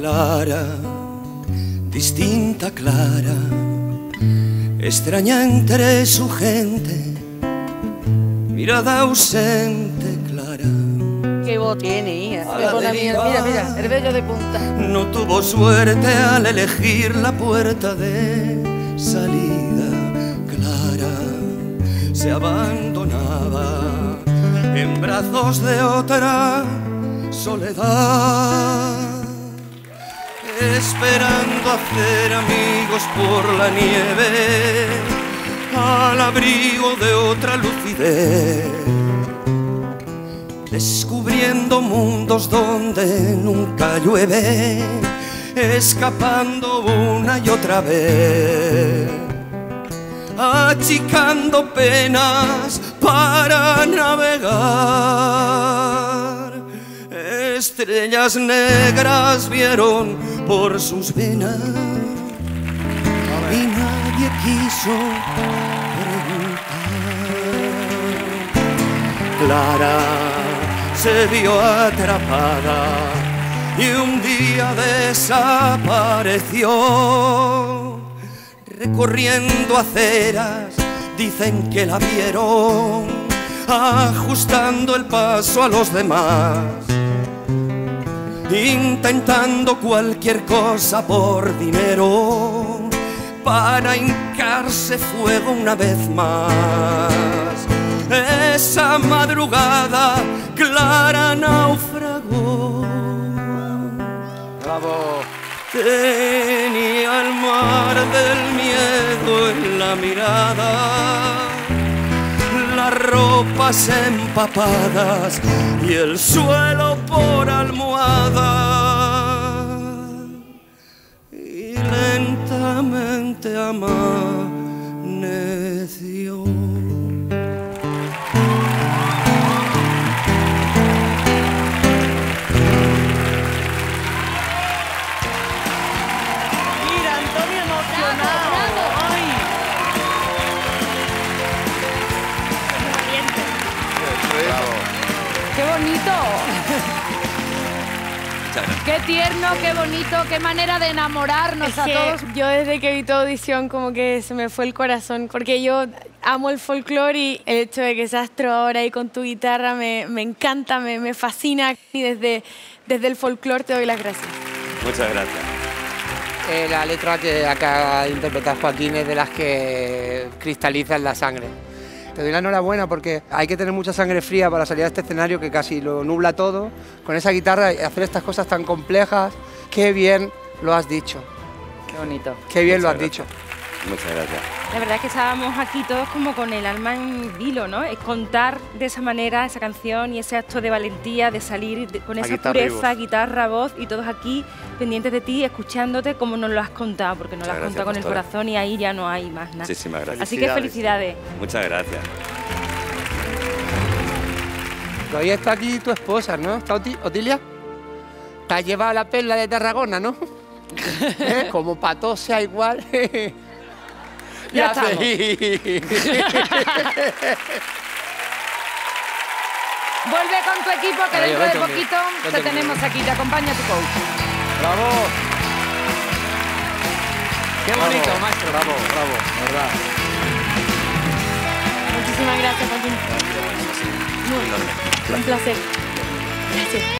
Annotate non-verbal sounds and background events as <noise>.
Clara, distinta Clara, extraña entre su gente, mirada ausente Clara. Qué voz tiene, hija. Deriva. mira, mira, el vello de punta. No tuvo suerte al elegir la puerta de salida. Clara se abandonaba en brazos de otra soledad, esperando hacer amigos por la nieve al abrigo de otra lucidez descubriendo mundos donde nunca llueve, escapando una y otra vez, achicando penas para navegar. Estrellas negras vieron por sus venas y nadie quiso preguntar. Clara se vio atrapada y un día desapareció. Recorriendo aceras, dicen que la vieron, ajustando el paso a los demás, intentando cualquier cosa por dinero para hincarse fuego una vez más. Esa madrugada Clara naufragó. Bravo. Tenía el mar del miedo en la mirada, ropas empapadas y el suelo por almohada. Y lentamente amaneció. ¡Qué tierno, qué bonito, qué manera de enamorarnos Es a que todos! yo desde que vi tu audición como que se me fue el corazón, porque yo amo el folclore y el hecho de que seas ahora ahí con tu guitarra me, me encanta, me, me fascina y desde, desde el folclore te doy las gracias. Muchas gracias. Eh, la letra que acaba de interpretar Joaquín es de las que cristalizan la sangre. Te doy la enhorabuena porque hay que tener mucha sangre fría para salir a este escenario que casi lo nubla todo. Con esa guitarra y hacer estas cosas tan complejas. Qué bien lo has dicho. ¡Qué bonito! Qué bien lo has dicho. Muchas gracias. La verdad es que estábamos aquí todos como con el alma en vilo, ¿no? Es contar de esa manera esa canción y ese acto de valentía, de salir de- con esa pureza, guitarra, voz y todos aquí pendientes de ti, escuchándote como nos lo has contado, porque nos lo has contado con el corazón y ahí ya no hay más nada. Muchísimas gracias. Así que felicidades. Muchas gracias. Hoy está aquí tu esposa, ¿no? ¿Está Oti- Otilia? Te has llevado la perla de Tarragona, ¿no? <laughs> ¿Eh? Como para todos sea igual. <laughs> Ya <laughs> Vuelve con tu equipo que dentro de poquito te tenemos aquí, te acompaña tu coach. ¡Bravo! Qué bonito, maestro. Bravo, bravo, verdad. Muchísimas gracias, Joaquín. Un placer. Gracias.